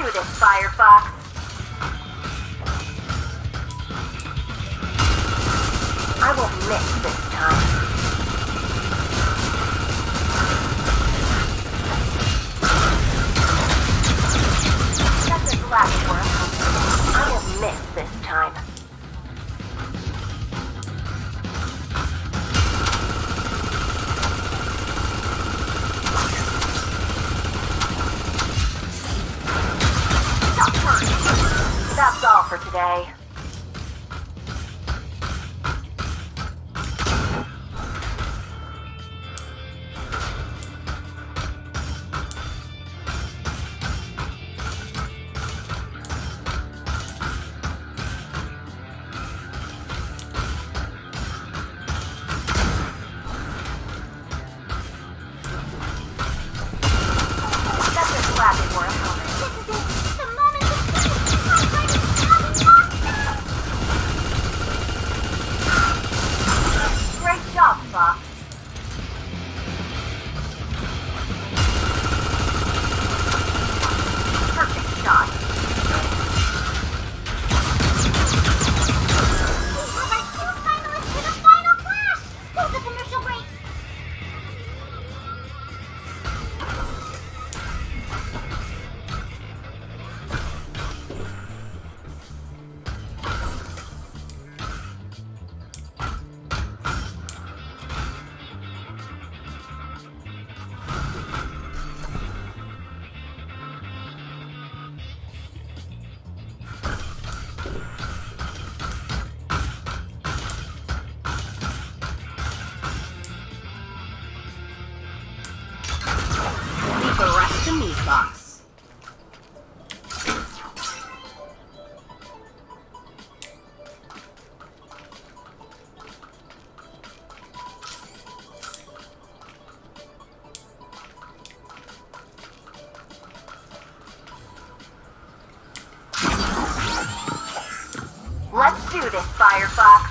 Do this, Firefox. I won't miss this time. box. Let's do this, Firefox.